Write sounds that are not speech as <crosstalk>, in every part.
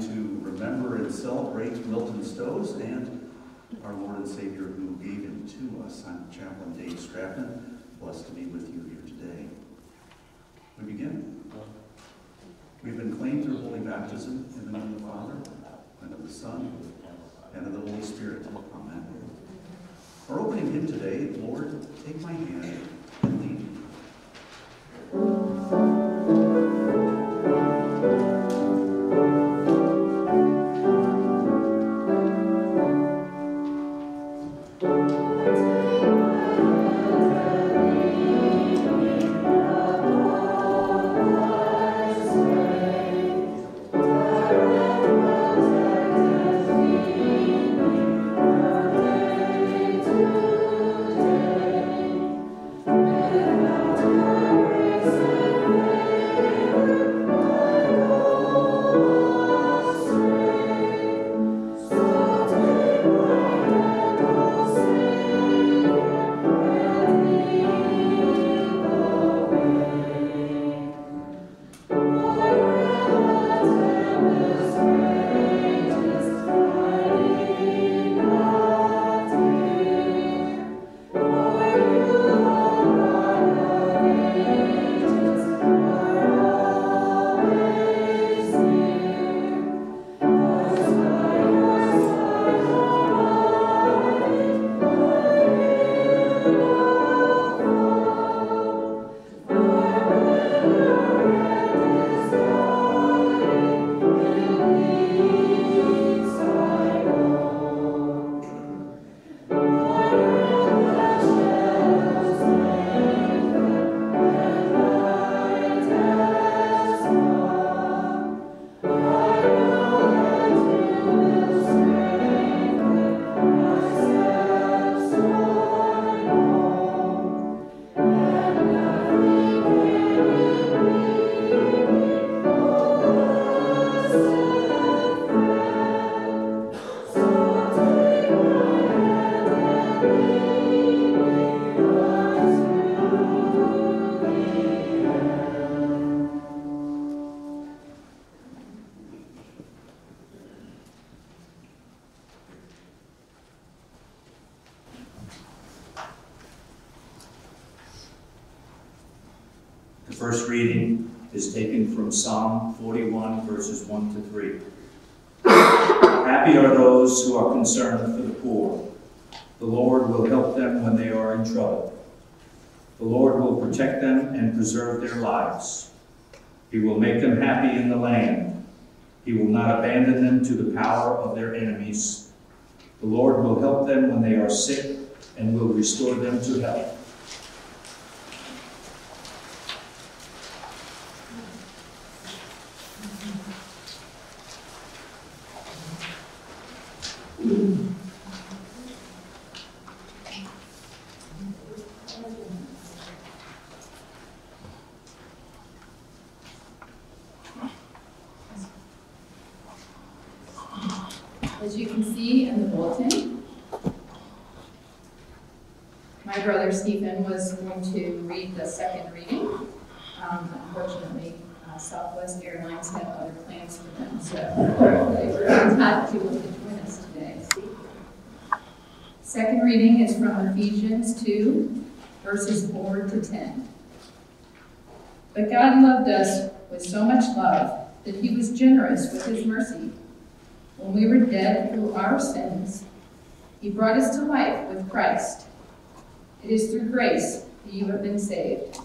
time to remember and celebrate Milton Stohs and our Lord and Savior who gave him to us. I'm Chaplain Dave Stratton, blessed to be with you here today. We begin. We've been claimed through holy baptism in the name of the Father, and of the Son, and of the Holy Spirit. Amen. Our opening hymn today, Lord, take my hand from Psalm 41, verses 1 to 3. Happy are those who are concerned for the poor. The Lord will help them when they are in trouble. The Lord will protect them and preserve their lives. He will make them happy in the land. He will not abandon them to the power of their enemies. The Lord will help them when they are sick and will restore them to health. As you can see in the bulletin, my brother Stephen was going to read the second reading. Um, Unfortunately, uh, Southwest Airlines had other plans for them, so they were not able to join us today. Second reading is from Ephesians 2, verses 4 to 10. But God loved us with so much love that he was generous with his mercy. When we were dead through our sins, he brought us to life with Christ. It is through grace that you have been saved,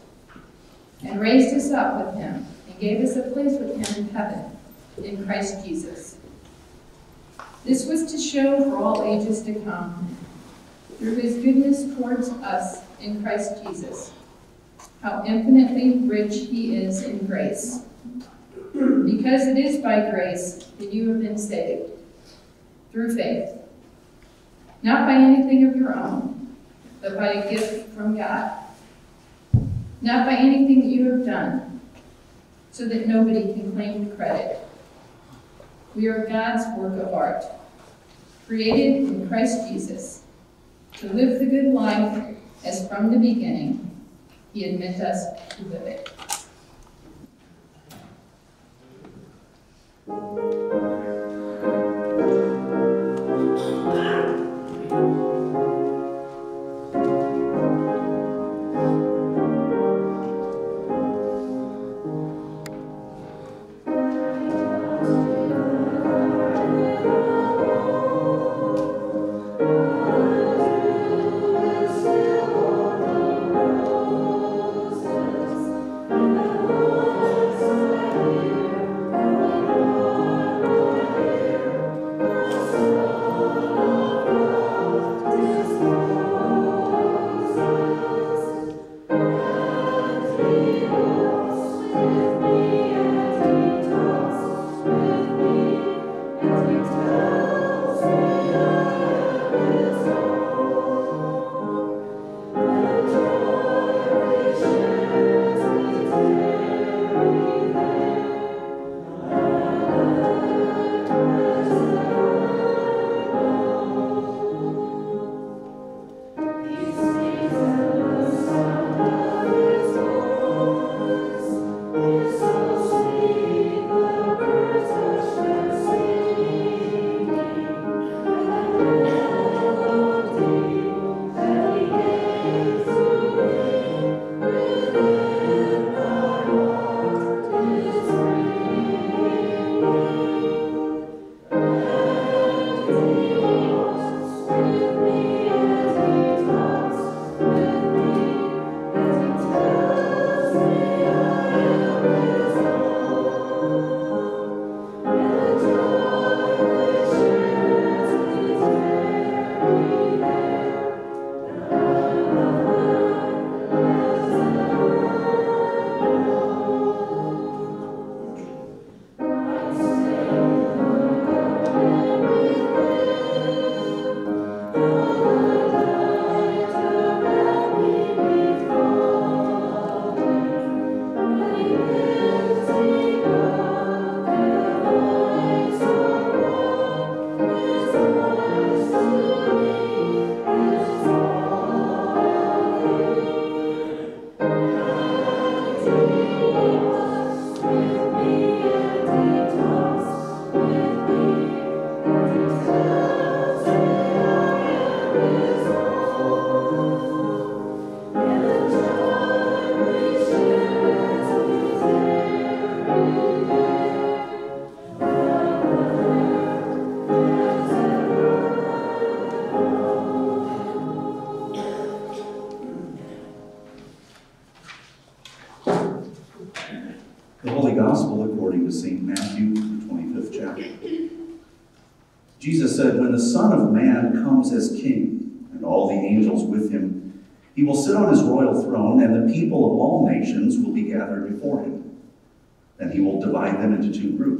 and raised us up with him, and gave us a place with him in heaven, in Christ Jesus. This was to show for all ages to come, through his goodness towards us in Christ Jesus, how infinitely rich he is in grace. Because it is by grace that you have been saved, through faith, not by anything of your own, but by a gift from God, not by anything that you have done, so that nobody can claim credit. We are God's work of art, created in Christ Jesus, to live the good life as from the beginning he had meant us to live it. Thank you. The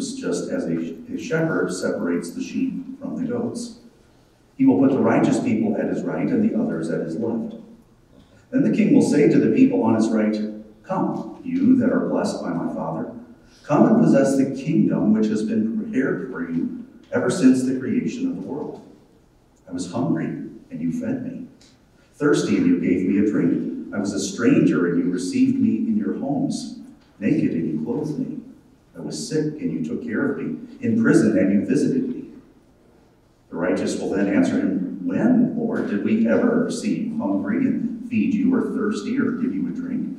groups, just as a, a shepherd separates the sheep from the goats. He will put the righteous people at his right and the others at his left. Then the king will say to the people on his right, Come, you that are blessed by my Father, come and possess the kingdom which has been prepared for you ever since the creation of the world. I was hungry, and you fed me. Thirsty, and you gave me a drink. I was a stranger, and you received me in your homes. Naked, and you clothed me. I was sick, and you took care of me. In prison, and you visited me. The righteous will then answer him, When, Lord, did we ever see you hungry and feed you, or thirsty, or give you a drink?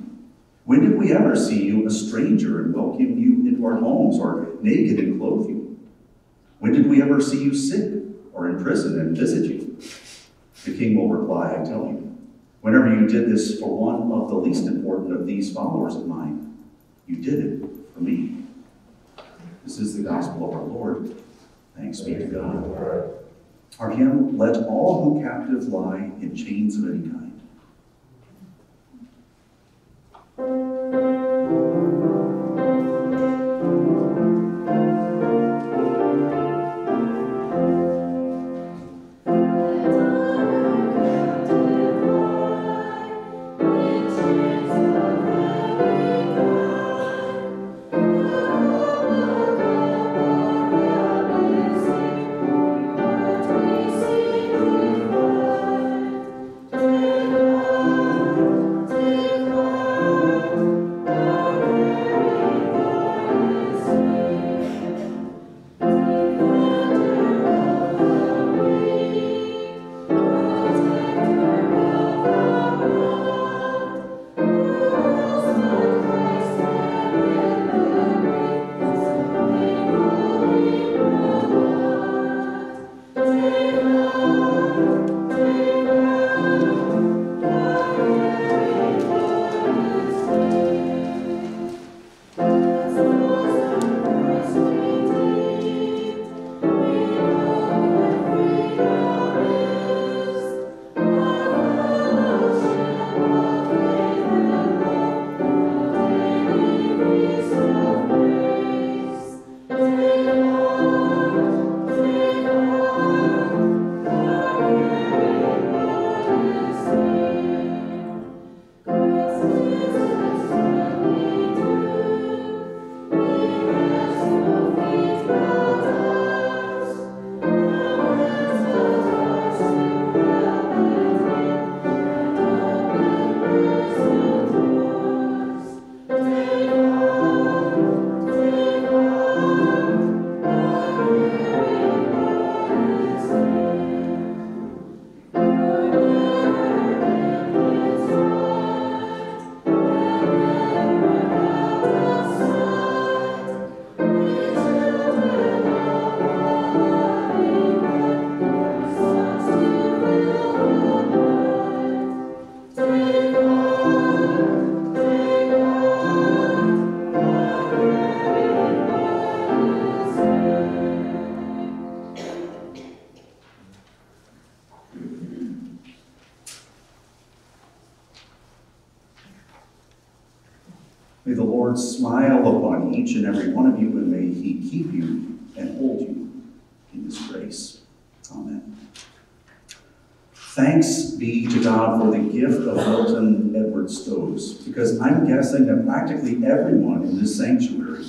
When did we ever see you a stranger and welcome you into our homes, or naked and clothe you? When did we ever see you sick or in prison and visit you? The king will reply, I tell you, whenever you did this for one of the least important of these followers of mine, you did it for me. This is the gospel of our Lord. Thanks be to God. Our hymn, Let All Who Captive Lie in Chains of Any Kind. Each and every one of you, and may he keep you and hold you in his grace. Amen. Thanks be to God for the gift of Milton Edward Stohs, because I'm guessing that practically everyone in this sanctuary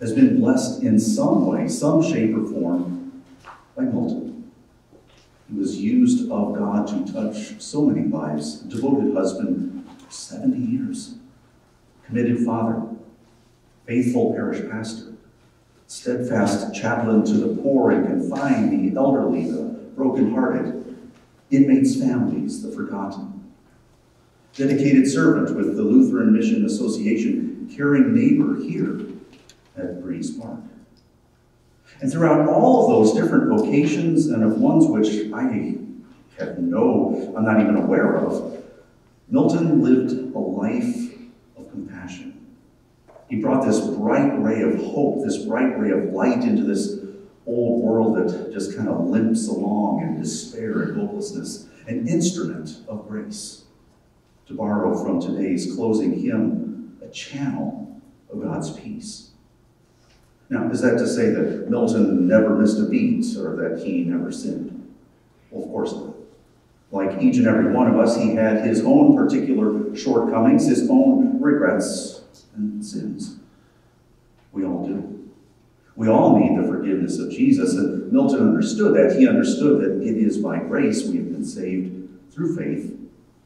has been blessed in some way, some shape or form by Milton. He was used of God to touch so many lives, devoted husband 70 years, committed father, faithful parish pastor, steadfast chaplain to the poor and confined, the elderly, the brokenhearted, inmates' families, the forgotten. Dedicated servant with the Lutheran Mission Association, caring neighbor here at Breeze Park. And throughout all of those different vocations and of ones which I have no, I'm not even aware of, Milton lived a life of compassion. He brought this bright ray of hope, this bright ray of light into this old world that just kind of limps along in despair and hopelessness, an instrument of grace. To borrow from today's closing hymn, a channel of God's peace. Now, is that to say that Milton never missed a beat or that he never sinned? Well, of course not. Like each and every one of us, he had his own particular shortcomings, his own regrets and sins. We all do. We all need the forgiveness of Jesus, and Milton understood that. He understood that it is by grace we have been saved through faith,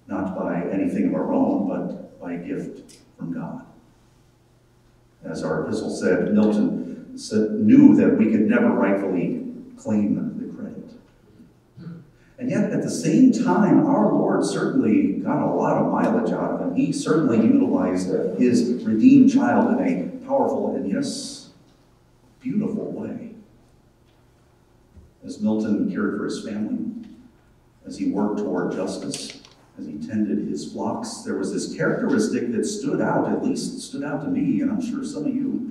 not by anything of our own, but by a gift from God. As our epistle said, Milton knew that we could never rightfully claim. And yet, at the same time, our Lord certainly got a lot of mileage out of him. He certainly utilized his redeemed child in a powerful and, yes, beautiful way. As Milton cared for his family, as he worked toward justice, as he tended his flocks, there was this characteristic that stood out, at least stood out to me, and I'm sure some of you.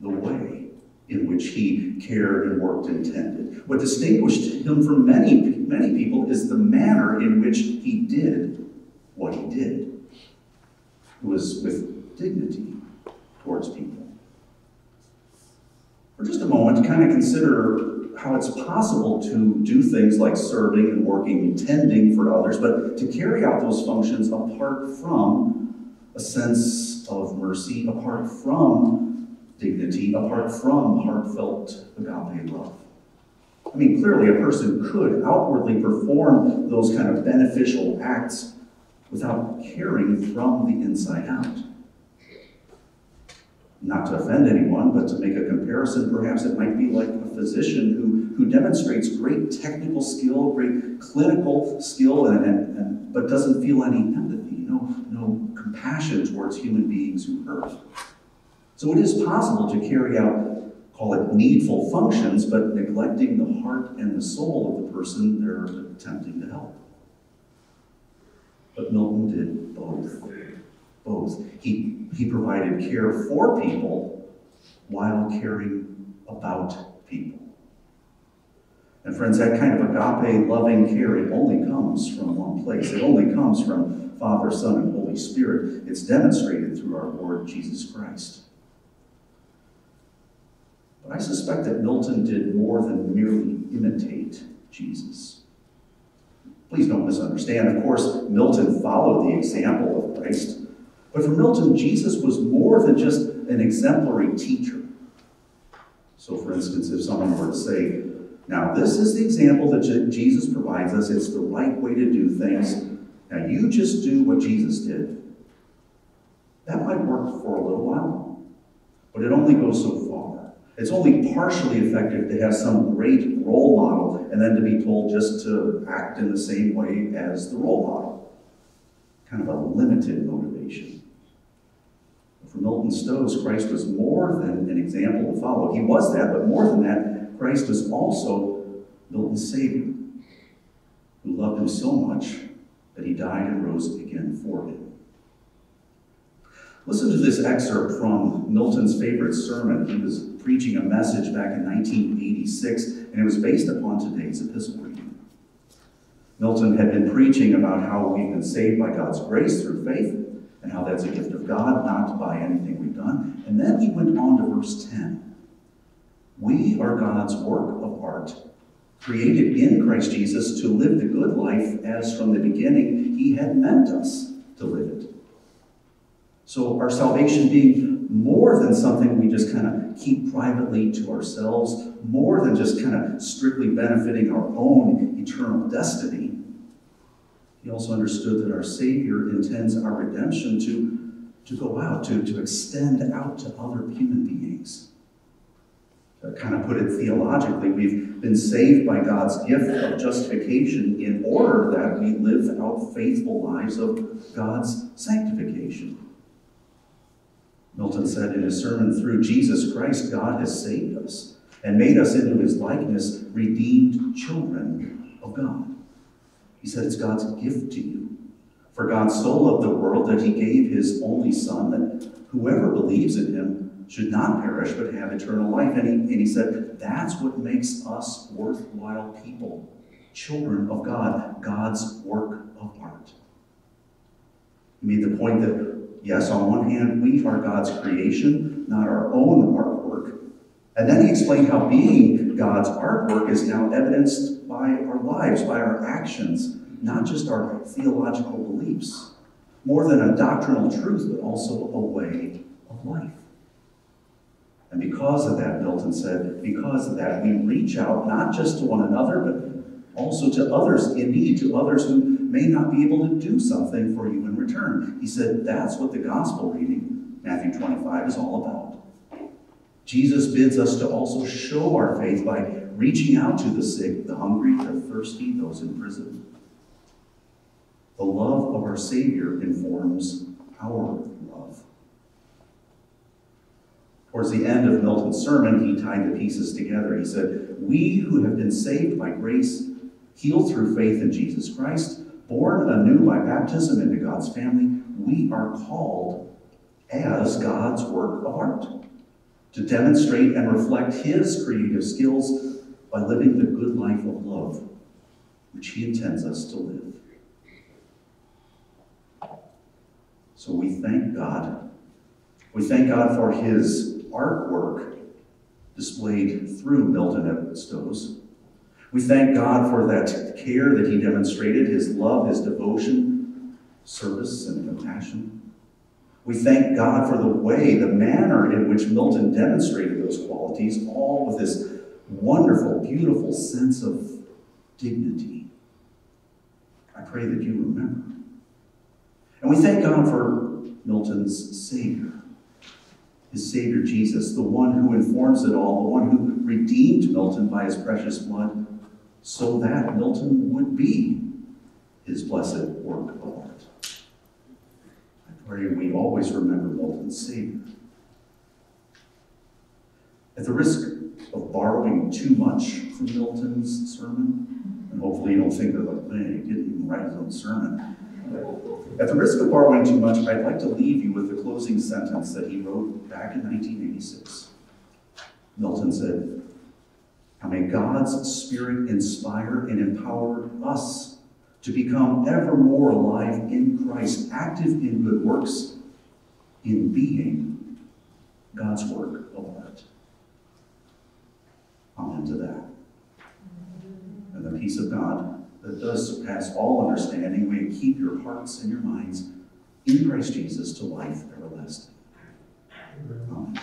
The way in which he cared and worked and tended. What distinguished him from many, many people is the manner in which he did what he did. It was with dignity towards people for just a moment kind of consider how it's possible to do things like serving and working, and tending for others, but to carry out those functions apart from a sense of mercy, apart from dignity, apart from heartfelt agape love. I mean, clearly a person could outwardly perform those kind of beneficial acts without caring from the inside out not to offend anyone, but to make a comparison, perhaps it might be like a physician who, who demonstrates great technical skill, great clinical skill, and, and, and, but doesn't feel any empathy, no, no compassion towards human beings who hurt. So it is possible to carry out, call it needful functions, but neglecting the heart and the soul of the person they're attempting to help. But Milton did both both. He, he provided care for people while caring about people. And friends, that kind of agape, loving care, it only comes from one place. It only comes from Father, Son, and Holy Spirit. It's demonstrated through our Lord Jesus Christ. But I suspect that Milton did more than merely imitate Jesus. Please don't misunderstand. Of course, Milton followed the example of Christ. But for Milton, Jesus was more than just an exemplary teacher. So, for instance, if someone were to say, Now, this is the example that Jesus provides us, it's the right way to do things. Now, you just do what Jesus did. That might work for a little while, but it only goes so far. It's only partially effective to have some great role model and then to be told just to act in the same way as the role model. Kind of a limited motivation. For Milton Stohs, Christ was more than an example to follow. He was that, but more than that, Christ was also Milton's Savior, who loved him so much that he died and rose again for him. Listen to this excerpt from Milton's favorite sermon. He was preaching a message back in 1986, and it was based upon today's epistle reading. Milton had been preaching about how we've been saved by God's grace through faith, and how that's a gift of God, not by anything we've done. And then he went on to verse 10. We are God's work of art, created in Christ Jesus to live the good life as from the beginning he had meant us to live it. So, our salvation being more than something we just kind of keep privately to ourselves, more than just kind of strictly benefiting our own eternal destiny, he also understood that our Savior intends our redemption to, to go out, to, to extend out to other human beings. To kind of put it theologically, we've been saved by God's gift of justification in order that we live out faithful lives of God's sanctification. Milton said in his sermon, Through Jesus Christ, God has saved us and made us into his likeness, redeemed children of God. He said it's God's gift to you. For God so loved the world that he gave his only Son, that whoever believes in him should not perish but have eternal life. And he, and he said that's what makes us worthwhile people, children of God, God's work of art. He made the point that, yes, on one hand, we are God's creation, not our own artwork. And then he explained how being God's artwork is now evidenced by our lives, by our actions, not just our theological beliefs. More than a doctrinal truth, but also a way of life. And because of that, Milton said, because of that, we reach out not just to one another, but also to others in need, to others who may not be able to do something for you in return. He said that's what the gospel reading, Matthew 25, is all about. Jesus bids us to also show our faith by reaching out to the sick, the hungry, the thirsty, those in prison. The love of our Savior informs our love. Towards the end of Milton's sermon, he tied the pieces together. He said, We who have been saved by grace, healed through faith in Jesus Christ, born anew by baptism into God's family, we are called as God's work of art to demonstrate and reflect His creative skills by living the good life of love, which He intends us to live. So we thank God. We thank God for His artwork displayed through Milton Edward Stohs. We thank God for that care that He demonstrated, His love, His devotion, service, and compassion. We thank God for the way, the manner in which Milton demonstrated those qualities, all with this wonderful, beautiful sense of dignity. I pray that you remember. And we thank God for Milton's Savior, his Savior Jesus, the one who informs it all, the one who redeemed Milton by his precious blood, so that Milton would be his blessed work of art. I pray we always remember Milton's Savior. At the risk of borrowing too much from Milton's sermon, and hopefully you don't think that, like, man, he didn't even write his own sermon. At the risk of borrowing too much, I'd like to leave you with the closing sentence that he wrote back in 1986. Milton said, May God's Spirit inspire and empower us to become ever more alive in Christ, active in good works, in being God's work of art. Amen to that. And the peace of God that does surpass all understanding may keep your hearts and your minds in Christ Jesus to life everlasting. Amen.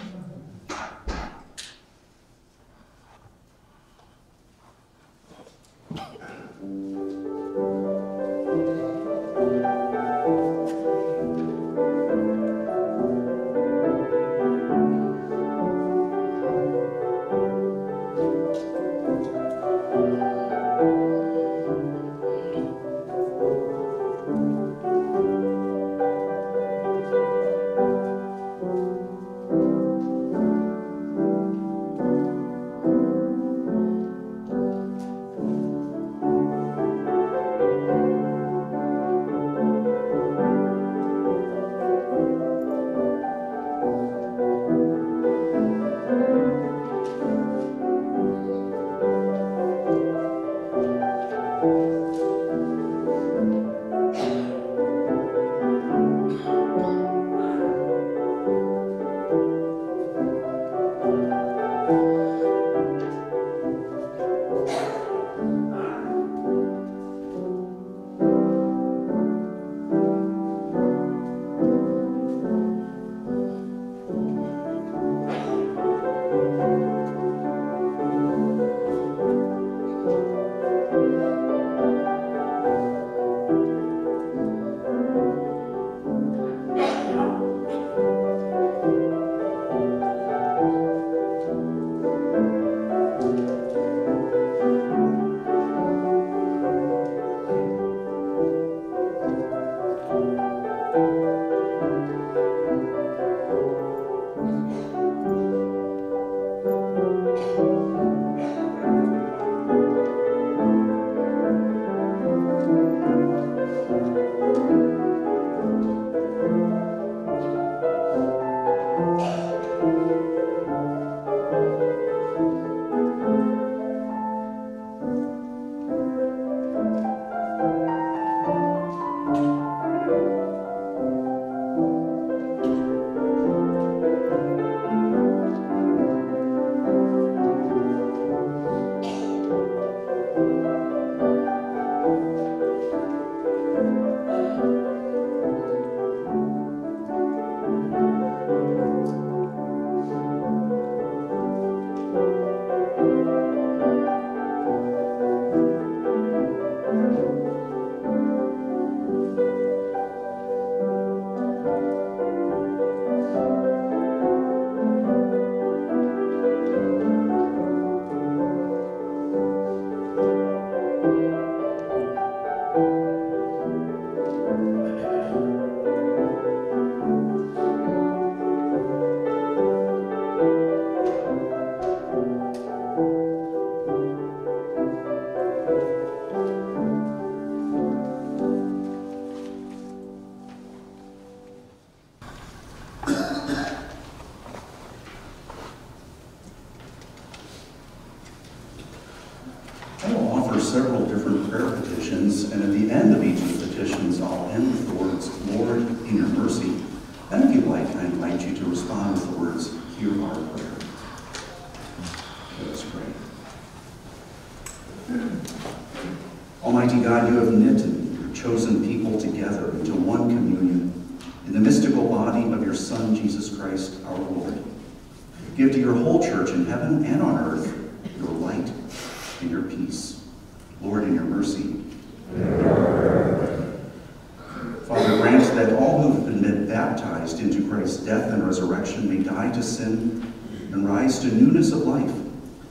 And rise to newness of life,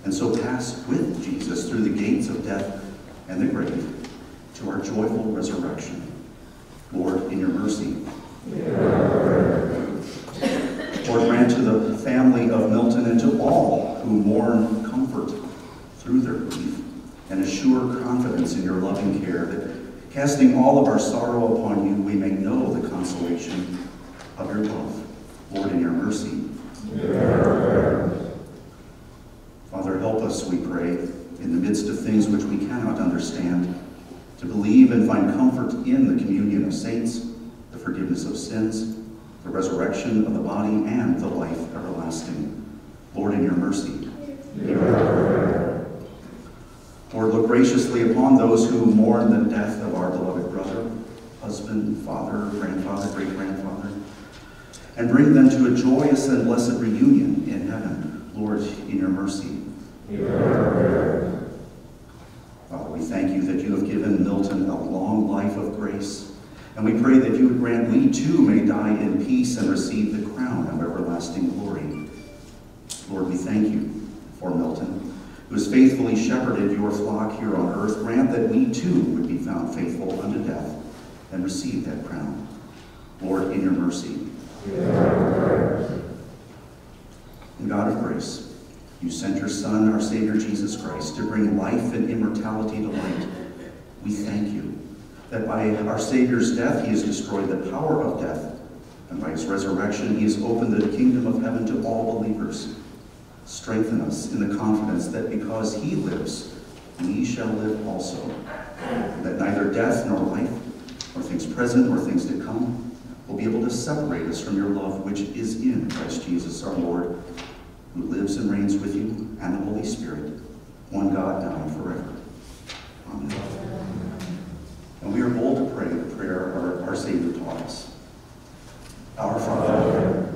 and so pass with Jesus through the gates of death and the grave to our joyful resurrection. Lord, in your mercy. Lord, grant to the family of Milton and to all who mourn comfort through their grief and assure confidence in your loving care that casting all of our sorrow upon you, we may know the consolation of your love. Lord, in your mercy. Father, help us, we pray, in the midst of things which we cannot understand, to believe and find comfort in the communion of saints, the forgiveness of sins, the resurrection of the body, and the life everlasting. Lord, in your mercy. Lord, look graciously upon those who mourn the death of our beloved brother, husband, father, grandfather, great-grandfather, and bring them to a joyous and blessed reunion in heaven. Lord, in your mercy. Father, we thank you that you have given Milton a long life of grace, and we pray that you would grant we too may die in peace and receive the crown of everlasting glory. Lord, we thank you for Milton, who has faithfully shepherded your flock here on earth. Grant that we too would be found faithful unto death and receive that crown. Lord, in your mercy. God of grace, you sent your Son, our Savior Jesus Christ, to bring life and immortality to light. We thank you that by our Savior's death he has destroyed the power of death, and by his resurrection he has opened the kingdom of heaven to all believers. Strengthen us in the confidence that because he lives, we shall live also, that neither death nor life, or things present or things to come, will be able to separate us from your love which is in Christ Jesus our Lord, who lives and reigns with you and the Holy Spirit, one God now and forever. Amen. And we are bold to pray the prayer our, our Savior taught us. Our Father,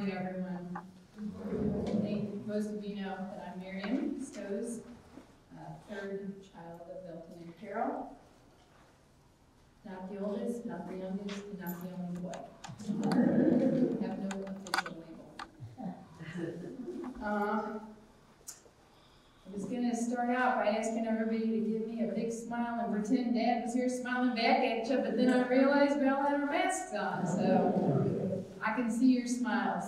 morning, everyone. I think most of you know that I'm Miriam Stohs uh, third child of Milton and Carol. Not the oldest, not the youngest, and not the only boy. I Have no official label. Uh, I was gonna start out by asking everybody to give me a big smile and pretend Dad was here smiling back at you, but then I realized we all had our masks on, so I can see your smiles.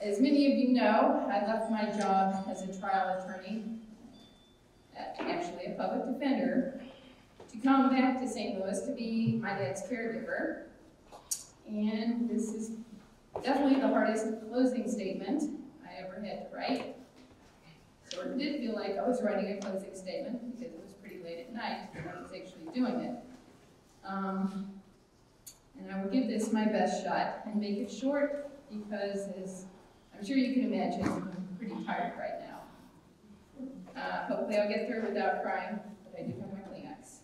As many of you know, I left my job as a trial attorney, actually a public defender, to come back to St. Louis to be my dad's caregiver. And this is definitely the hardest closing statement I ever had to write. So it did feel like I was writing a closing statement because it was pretty late at night when I was actually doing it. Um, and I will give this my best shot and make it short because as I'm sure you can imagine, I'm pretty tired right now. Uh, hopefully I'll get through without crying, but I do have my Kleenex.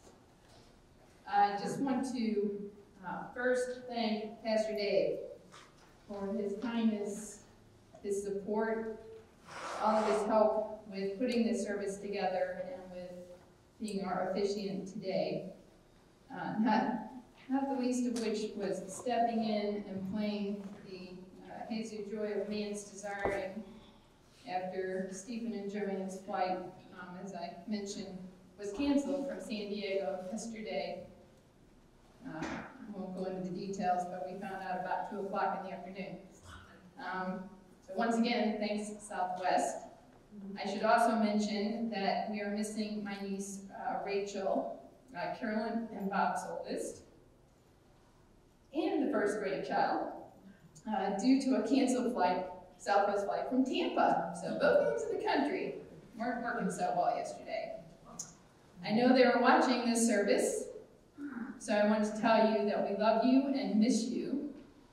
I just want to uh, first thank Pastor Dave for his kindness, his support, all of his help with putting this service together and with being our officiant today. Uh, not, not the least of which was stepping in and playing the uh, Jesus Joy of Man's Desiring after Stephen and Joanne's flight, um, as I mentioned, was canceled from San Diego yesterday. Uh, I won't go into the details, but we found out about 2 o'clock in the afternoon. Um, so once again, thanks Southwest. I should also mention that we are missing my niece uh, Rachel, uh, Carolyn and Bob's oldest, and the first grandchild, uh, due to a canceled flight, Southwest flight from Tampa. So both ends of the country weren't working so well yesterday. I know they were watching this service, so I want to tell you that we love you and miss you,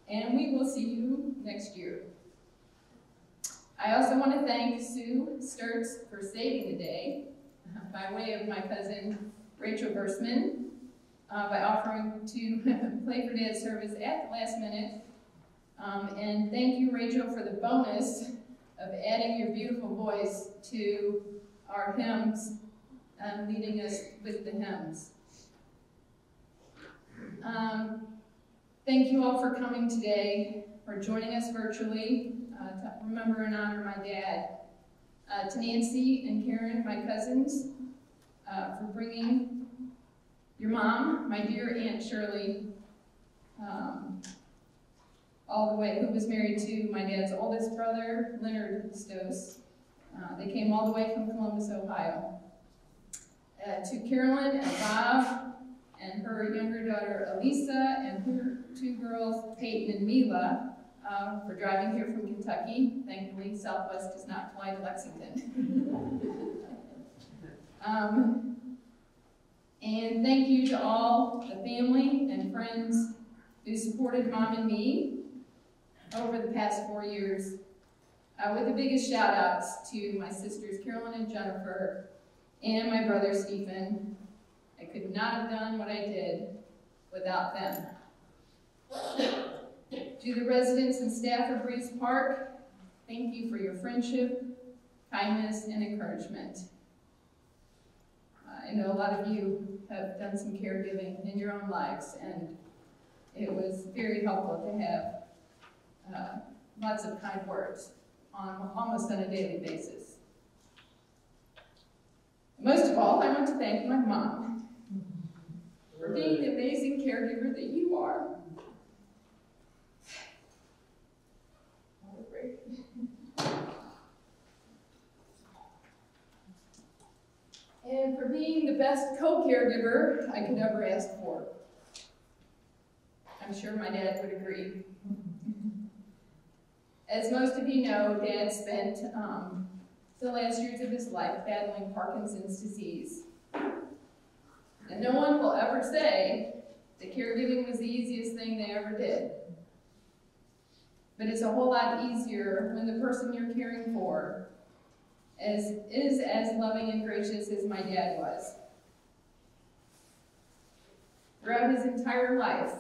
and we will see you next year. I also want to thank Sue Sturts for saving the day uh, by way of my cousin Rachel Versman uh, by offering to <laughs> play for Dad's service at the last minute. Um, and thank you, Rachel, for the bonus of adding your beautiful voice to our hymns and leading us with the hymns. Um, thank you all for coming today, for joining us virtually uh, to remember and honor my dad. Uh, to Nancy and Karen, my cousins, uh, for bringing your mom, my dear Aunt Shirley, um, all the way, who was married to my dad's oldest brother, Leonard Stohs. Uh, they came all the way from Columbus, Ohio. Uh, to Carolyn and Bob and her younger daughter, Elisa, and her two girls, Peyton and Mila, uh, for driving here from Kentucky. Thankfully, Southwest does not fly to Lexington. <laughs> um, and thank you to all the family and friends who supported Mom and me over the past four years, uh, with the biggest shout outs to my sisters Carolyn and Jennifer and my brother Stephen. I could not have done what I did without them. To the residents and staff of Breeze Park, thank you for your friendship, kindness, and encouragement. I know a lot of you have done some caregiving in your own lives, and it was very helpful to have uh, lots of kind words on almost on a daily basis. Most of all, I want to thank my mom for being the amazing caregiver that you are. And for being the best co-caregiver I could ever ask for. I'm sure my dad would agree. As most of you know, Dad spent um, the last years of his life battling Parkinson's disease. And no one will ever say that caregiving was the easiest thing they ever did. But it's a whole lot easier when the person you're caring for is, is as loving and gracious as my dad was. Throughout his entire life,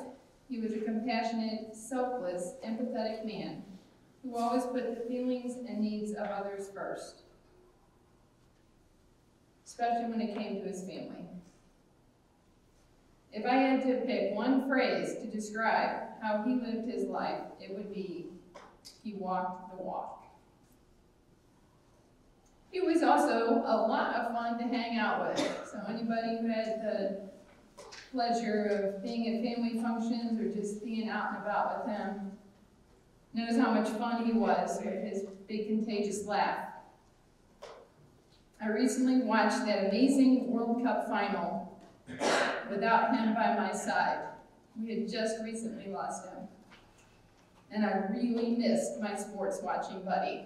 he was a compassionate, selfless, empathetic man who always put the feelings and needs of others first, especially when it came to his family. If I had to pick one phrase to describe how he lived his life, it would be, he walked the walk. He was also a lot of fun to hang out with. So anybody who had the pleasure of being at family functions or just being out and about with him knows how much fun he was with his big contagious laugh. I recently watched that amazing World Cup final without him by my side. We had just recently lost him. And I really missed my sports watching buddy.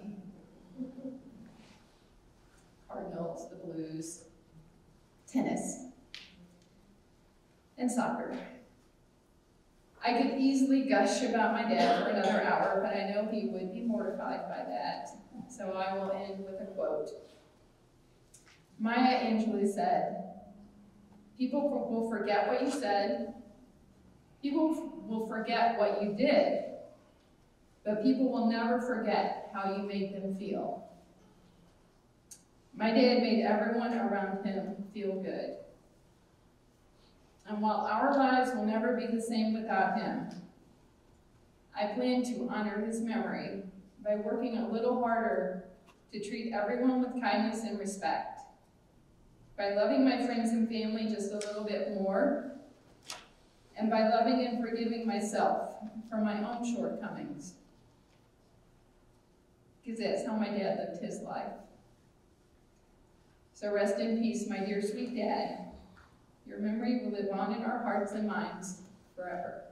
Cardinals, the Blues, tennis, and soccer. I could easily gush about my dad for another hour, but I know he would be mortified by that. So I will end with a quote. Maya Angelou said, People will forget what you said, people will forget what you did, but people will never forget how you made them feel. My dad made everyone around him feel good. And while our lives will never be the same without him, I plan to honor his memory by working a little harder to treat everyone with kindness and respect, by loving my friends and family just a little bit more, and by loving and forgiving myself for my own shortcomings. Because that's how my dad lived his life. So rest in peace, my dear sweet dad. Your memory will live on in our hearts and minds forever.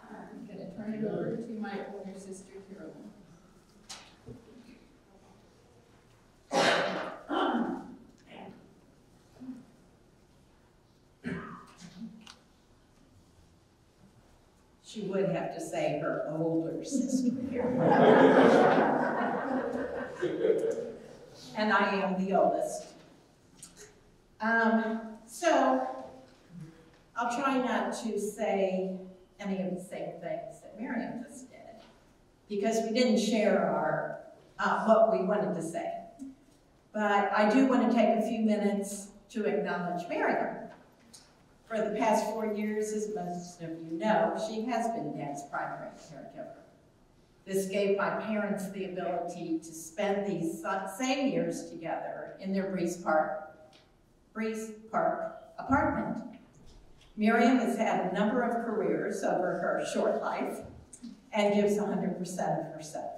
I'm going to turn it over to my older sister, Carolyn. She would have to say her older sister. <laughs> and I am the oldest. Um, so, I'll try not to say any of the same things that Miriam just did, because we didn't share our, uh, what we wanted to say. But I do want to take a few minutes to acknowledge Miriam. For the past four years, as most of you know, she has been Dad's primary caregiver. This gave my parents the ability to spend these same years together in their Breeze Park, Breeze Park apartment. Miriam has had a number of careers over her short life and gives 100% of herself.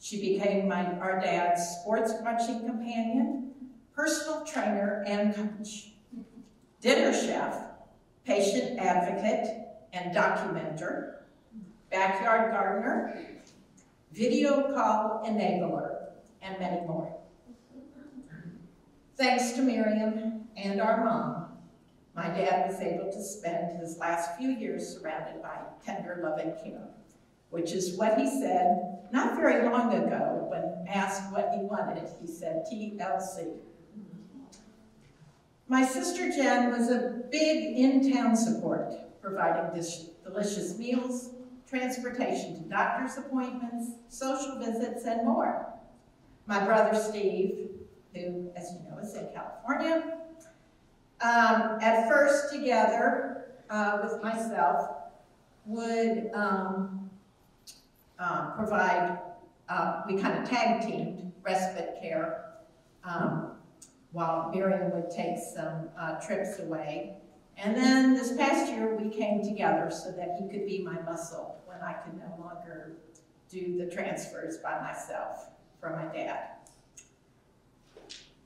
She became my, our dad's sports watching companion, personal trainer, and coach, dinner chef, patient advocate, and documenter, backyard gardener, video call enabler, and many more. Thanks to Miriam and our mom, my dad was able to spend his last few years surrounded by tender, loving care, which is what he said not very long ago when asked what he wanted. He said TLC. My sister Jen was a big in-town support, providing delicious meals, transportation to doctor's appointments, social visits, and more. My brother Steve, who, as you know, is in California, um, at first together uh, with myself, would um, uh, provide, uh, we kind of tag teamed respite care um, while Miriam would take some uh, trips away. And then this past year, we came together so that he could be my muscle when I could no longer do the transfers by myself for my dad.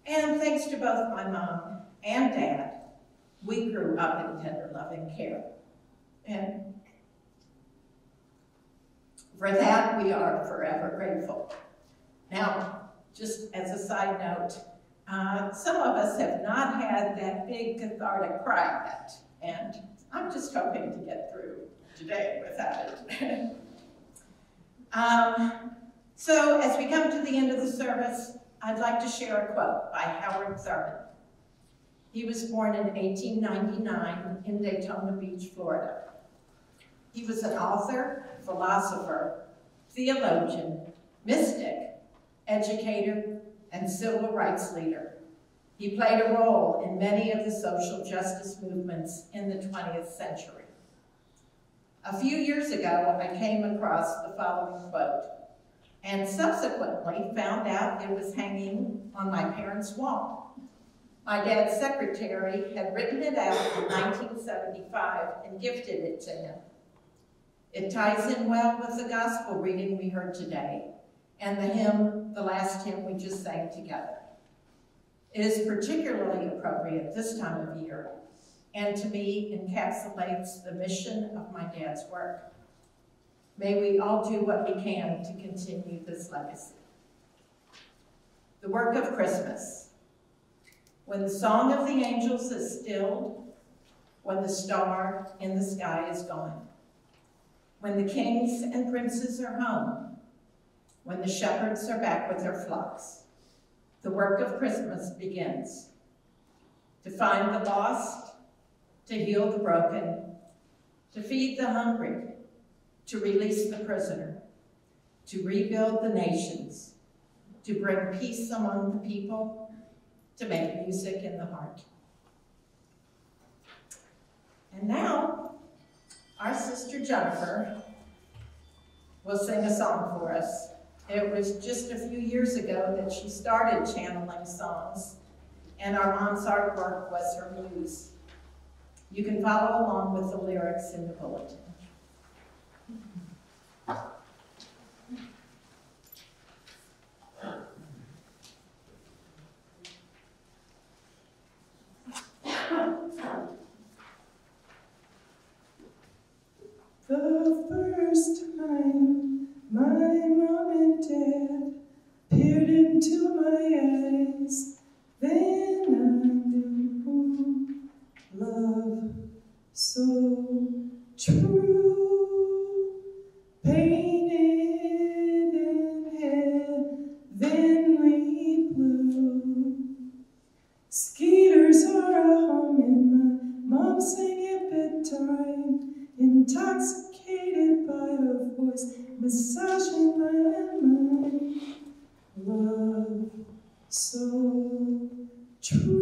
And thanks to both my mom and dad, we grew up in tender loving care. And for that, we are forever grateful. Now, just as a side note, uh, some of us have not had that big cathartic cry yet, and I'm just hoping to get through today without it. <laughs> um, so as we come to the end of the service, I'd like to share a quote by Howard Thurman. He was born in 1899 in Daytona Beach, Florida. He was an author, philosopher, theologian, mystic, educator, and civil rights leader. He played a role in many of the social justice movements in the 20th century. A few years ago, I came across the following quote, and subsequently found out it was hanging on my parents' wall. My dad's secretary had written it out in 1975 and gifted it to him. It ties in well with the gospel reading we heard today and the hymn, the last hymn we just sang together. It is particularly appropriate this time of year and to me encapsulates the mission of my dad's work. May we all do what we can to continue this legacy. The work of Christmas. When the song of the angels is stilled, when the star in the sky is gone, when the kings and princes are home, when the shepherds are back with their flocks, the work of Christmas begins. To find the lost, to heal the broken, to feed the hungry, to release the prisoner, to rebuild the nations, to bring peace among the people, to make music in the heart. And now, our sister Jennifer will sing a song for us. It was just a few years ago that she started channeling songs, and our mom's artwork was her muse. You can follow along with the lyrics in the bulletin. The first time my mom and dad peered into eyes, then I knew love so true, painted in heavenly blue. Skeeters are a home in my mom sang at bedtime intoxicated by her voice, massaging my mind. Love so true,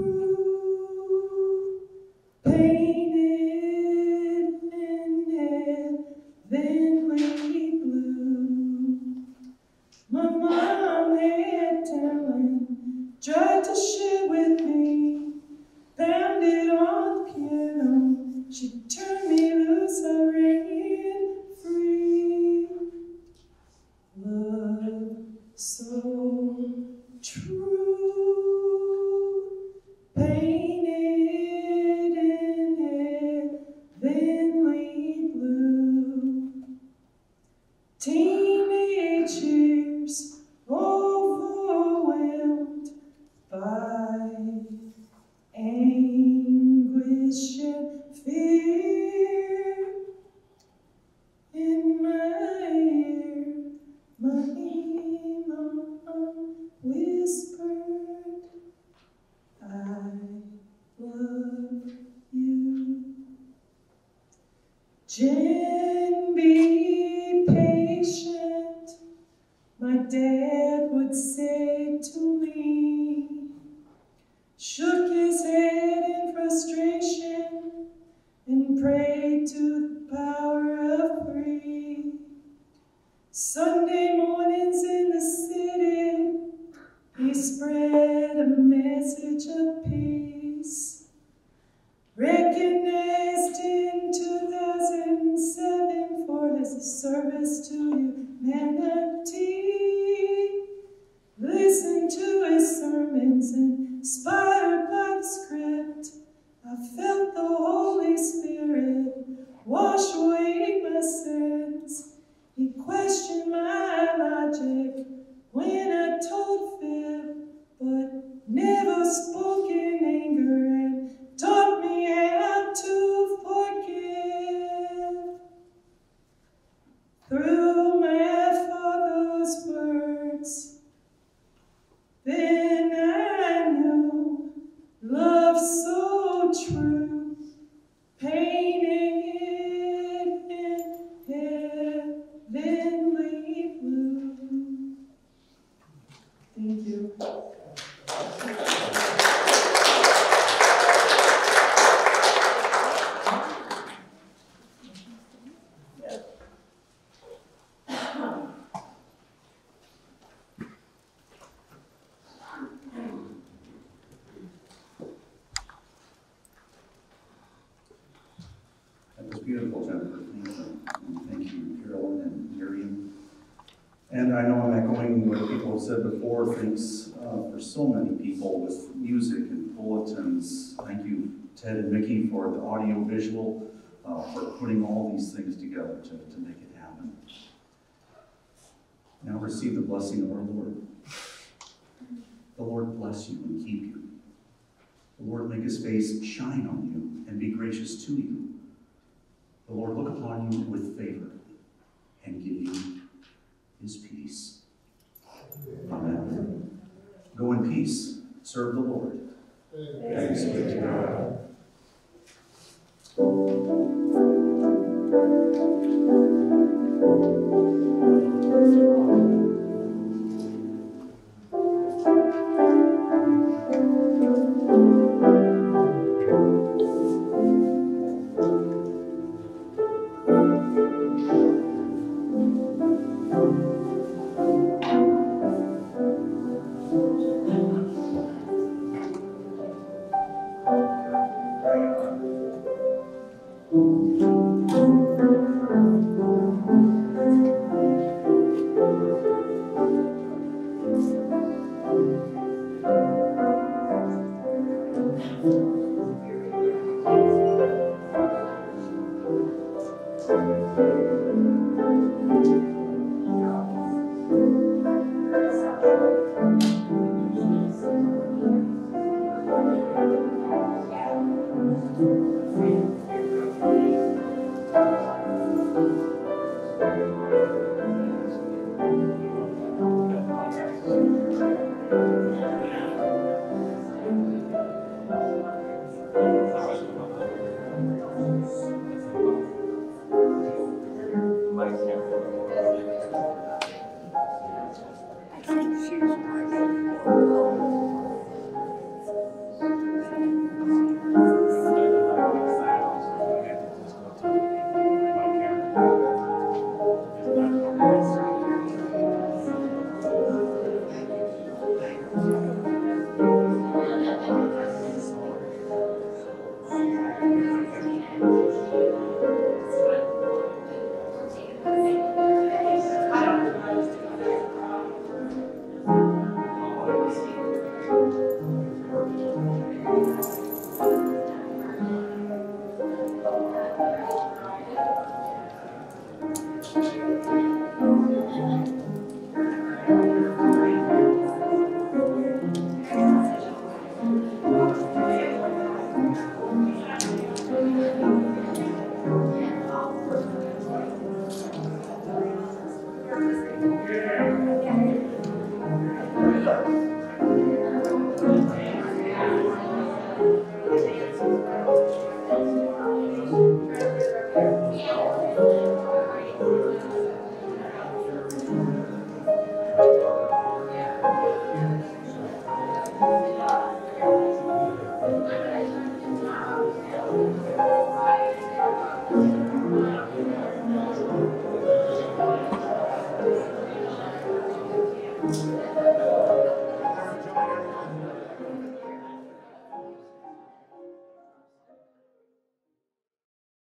service to humanity. Listened to his sermons, inspired by Lord, make his face shine on you and be gracious to you. The Lord look upon you with favor and give you his peace. Amen. Go in peace, serve the Lord. Thanks be to God.